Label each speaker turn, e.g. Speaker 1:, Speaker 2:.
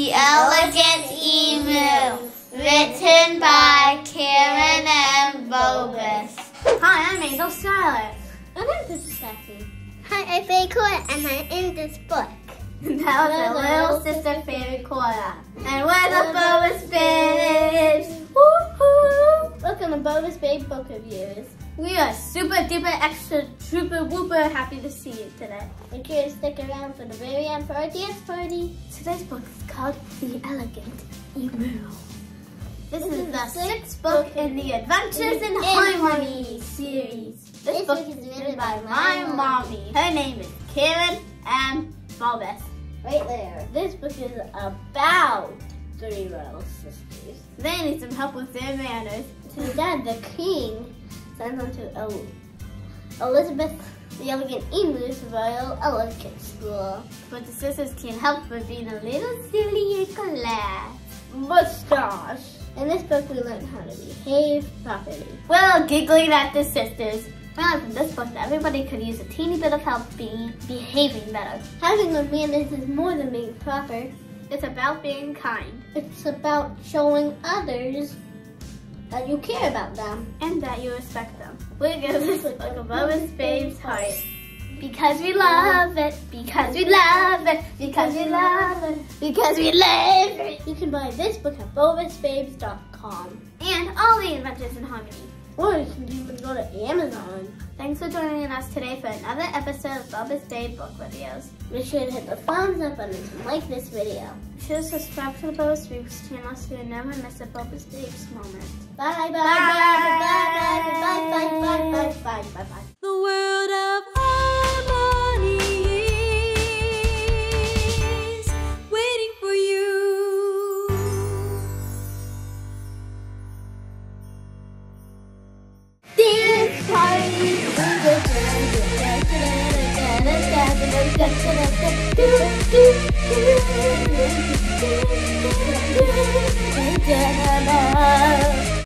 Speaker 1: The
Speaker 2: Elegant Emu, written by Karen M. Bobos.
Speaker 1: Hi, I'm Angel Scarlet.
Speaker 3: And I'm Sister Stephanie. Hi, I'm Fairy Cora, and I'm in this book.
Speaker 1: that was our little sister Fairy Cora. And we're the Bobos Babes!
Speaker 3: Welcome to Bobos Babe Book Reviews.
Speaker 1: We are super duper extra trooper whooper happy to see you today.
Speaker 3: Make sure to stick around for the very end for our dance party.
Speaker 1: Today's book is called The Elegant Emu. This,
Speaker 3: This
Speaker 1: is,
Speaker 3: is
Speaker 1: the sixth book in the Adventures in
Speaker 3: In
Speaker 1: Harmony series. This,
Speaker 3: This
Speaker 1: book is written by my
Speaker 3: my
Speaker 1: mommy. Her name is Karen M. Bobos.
Speaker 3: Right there. This book is about three little sisters.
Speaker 1: They need some help with their manners.
Speaker 3: So dad, the king, sends them to El- Elizabeth the Elegant English Royal Elegant School.
Speaker 1: But the sisters can't help but being a little silly in class.
Speaker 3: Mustache. In this book, we learn how to behave properly.
Speaker 1: Well, giggling at the sisters. We learned from this book that everybody could use a teeny bit of help being behaving better.
Speaker 3: Having good manners is more than being proper.
Speaker 1: It's about being kind
Speaker 3: It's about showing others that you care about them.
Speaker 1: and that you respect them. We give this book a Babe's heart. Because we love it, because we love it, because we love it, because we love it.
Speaker 3: You can buy this book at bobosbabes.com.
Speaker 1: And all the adventures in harmony.
Speaker 3: Or you can even go to Amazon.
Speaker 1: Thanks for joining us today for another episode of Bobos Babe Book Videos.
Speaker 3: Make sure to hit the thumbs up button and like this video.
Speaker 1: Be sure to subscribe to the Bobos Babes channel so you never miss a Bobos Babes moment.
Speaker 3: Bye bye bye bye bye bye Yeah.